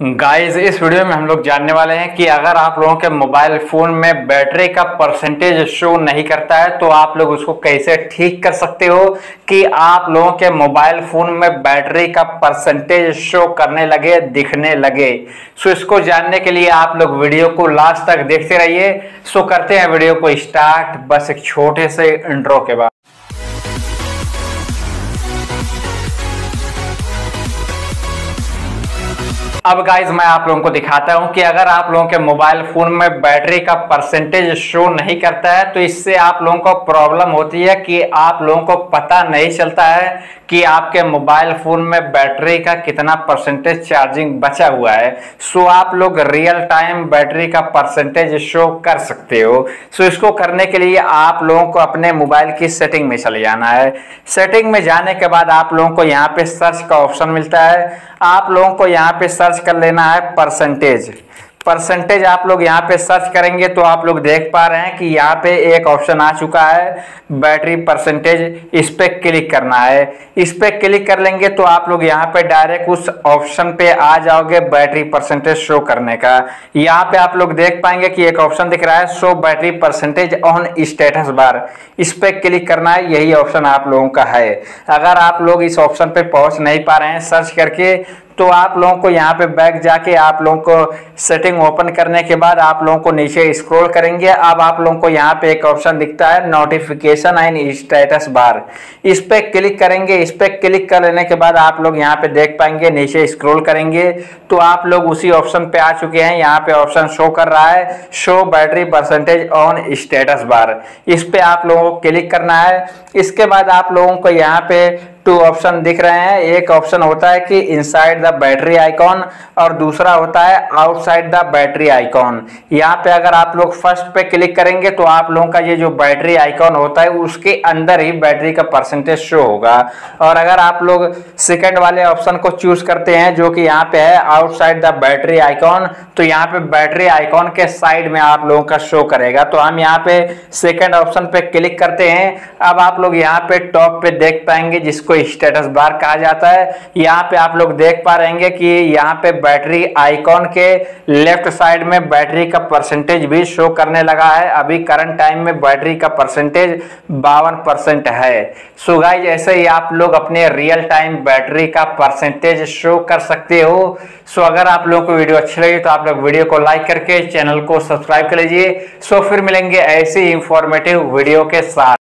Guys इस video में हम लोग जानने वाले हैं कि अगर आप लोगों के मोबाइल फ़ोन में बैटरी का परसेंटेज शो नहीं करता है तो आप लोग उसको कैसे ठीक कर सकते हो कि आप लोगों के मोबाइल फ़ोन में बैटरी का परसेंटेज शो करने लगे, दिखने लगे? सो इसको जानने के लिए आप लोग वीडियो को लास्ट तक देखते रहिए। सो करते हैं वीडियो को स्टार्ट बस एक छोटे से इंट्रो के बाद। अब गाइज़ मैं आप लोगों को दिखाता हूँ कि अगर आप लोगों के मोबाइल फ़ोन में बैटरी का परसेंटेज शो नहीं करता है तो इससे आप लोगों को प्रॉब्लम होती है कि आप लोगों को पता नहीं चलता है कि आपके मोबाइल फ़ोन में बैटरी का कितना परसेंटेज चार्जिंग बचा हुआ है। सो आप लोग रियल टाइम बैटरी का परसेंटेज शो कर सकते हो। सो इसको करने के लिए आप लोगों को अपने मोबाइल की सेटिंग में चले जाना है। सेटिंग में जाने के बाद आप लोगों को यहाँ पे सर्च का ऑप्शन मिलता है। आप लोगों को यहाँ पे सर्च कर लेना है परसेंटेज परसेंटेज आप लोग यहाँ पे सर्च करेंगे तो आप लोग देख पा रहे हैं कि यहाँ पे एक ऑप्शन आ चुका है बैटरी परसेंटेज इस पे क्लिक करना है। इस पे क्लिक कर लेंगे तो आप लोग यहाँ पे डायरेक्ट उस ऑप्शन पे आ जाओगे बैटरी परसेंटेज शो करने का। यहाँ पे आप लोग देख पाएँगे कि एक ऑप्शन दिख रहा है show battery percentage on status bar इस पे क्लिक करना है, यही ऑप्शन आप लोगों का है। अगर आप लोग इस ऑप्शन पर पहुँच नहीं पा रहे हैं सर्च करके तो आप लोगों को यहाँ पे बैक जाके आप लोगों को सेटिंग ओपन करने के बाद आप लोगों को नीचे स्क्रॉल करेंगे। अब आप लोगों को यहाँ पे एक ऑप्शन दिखता है नोटिफिकेशन एंड स्टेटस बार इस पर क्लिक करेंगे, इस पर क्लिक कर लेने के बाद आप लोग यहाँ पे देख पाएँगे, नीचे स्क्रॉल करेंगे। तो आप लोग उसी ऑप्शन पे आ चुके हैं। यहाँ पे ऑप्शन शो कर रहा है show battery percentage on status bar इस पर आप लोगों को क्लिक करना है। इसके बाद आप लोगों को यहाँ पे टू ऑप्शन दिख रहे हैं। एक ऑप्शन होता है कि इनसाइड द बैटरी आइकॉन और दूसरा होता है आउटसाइड द बैटरी आइकॉन यहाँ पे अगर आप लोग फ़र्स्ट पे क्लिक करेंगे तो आप लोगों का ये जो बैटरी आइकॉन होता है, उसके अंदर ही बैटरी का परसेंटेज शो होगा। और अगर आप लोग सेकेंड वाले ऑप्शन को चूज़ करते हैं, जो कि यहाँ पे है आउटसाइड द बैटरी आइकॉन तो यहाँ पे बैटरी आइकॉन के साइड में आप लोगों का शो करेगा। तो हम यहाँ पे सेकेंड ऑप्शन पे क्लिक करते हैं। अब आप लोग यहाँ पे टॉप पे देख पाएँगे, जिसको स्टेटस बार कहा जाता है। यहाँ पे आप लोग देख पा रहे कि यहाँ पे बैटरी आइकॉन के लेफ़्ट साइड में बैटरी का परसेंटेज भी शो करने लगा है। अभी करंट टाइम में बैटरी का परसेंटेज बावन परसेंट है। सो गाइज़ ऐसे ही आप लोग अपने रियल टाइम बैटरी का परसेंटेज शो कर सकते हो। सो अगर आप लोगों को वीडियो अच्छी लगी तो आप लोग वीडियो को लाइक करके चैनल को सब्सक्राइब कर लीजिए। सो फिर मिलेंगे ऐसी इंफॉर्मेटिव वीडियो के साथ।